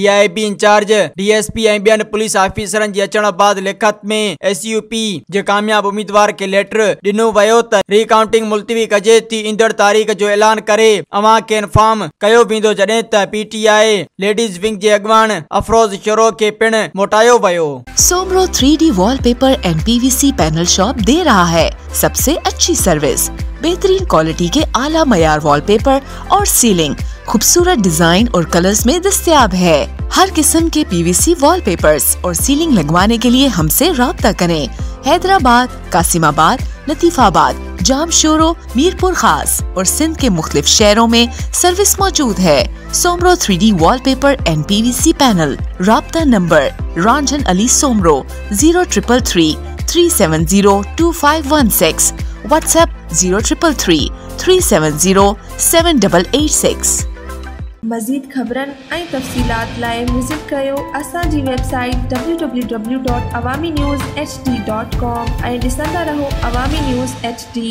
DIB in charge DSP ॿियनि police ऑफिसरनि जे अचण बाद लिखत में एस यू पी जे कामयाब उम्मीदवार खे लेटर ॾिनो वियो त रिकाउंटिंग मुलतवी कजे थी ईंदड़ तारीख़ जो ऐलान करे अव्हां खे इन्फॉर्म कयो वेंदो, जॾहिं त पीटीआई लेडीज़ विंग जे अॻवान अफरोज़ शरो खे पिणु मोटायो वियो। Soomro three D wall and PVC panel shop दे रहा है। सबसे अच्छी सर्विस बेहतरीन क्वालिटी के आला मयार वॉलपेपर और सीलिंग खूबसूरत डिज़ाइन और कलर्स में दस्तियाब है। हर किस्म के पीवीसी वॉलपेपर्स और सीलिंग लगवाने के लिए हमसे रब्ता करें। हैदराबाद, कासिमाबाद, लतीफाबाद, जामशोरो, मीरपुर खास और सिंध के मुख्तलिफ़ शहरों में सर्विस मौजूद है। Soomro three D wall paper and P V C panel रबता number, Ranjhan Ali Soomro zero triple three three seven zero two five one six WhatsApp zero triple three three seven zero seven double eight six मज़ीद ख़बरनि ऐं तफ़सीलात visit कयो असांजी website www.awaminews.hd.com ऐं ॾिसंदा रहो अवामी news H D.